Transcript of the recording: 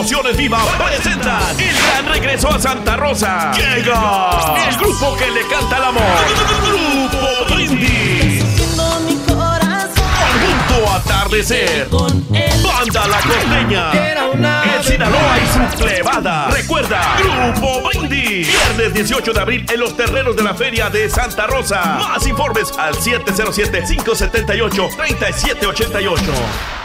Promociones Viva presenta el gran regreso a Santa Rosa. Llega el grupo que le canta el amor. Grupo Brindis. Conjunto Atardecer. Banda La Costeña. El Sinaloa y su plebada. Recuerda, Grupo Brindis. Viernes 18 de abril en los terrenos de la Feria de Santa Rosa. Más informes al 707-578-3788.